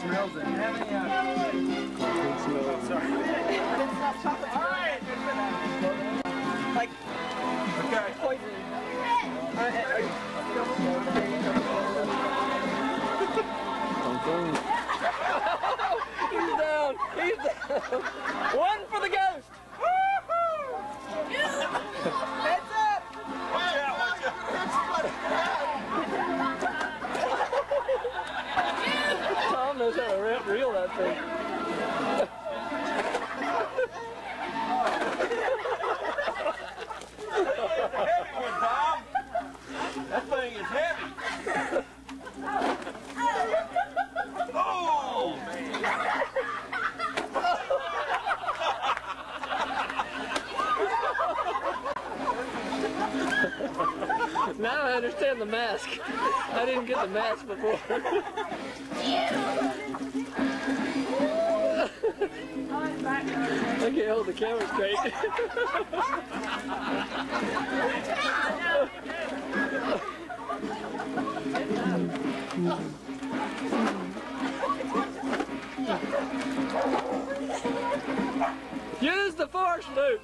smells it. Sorry. Like, okay. poison. He's down. He's down. Thing is heavy. Oh, Now I understand the mask. I didn't get the mask before. I can't hold the camera straight. Use the force, Luke.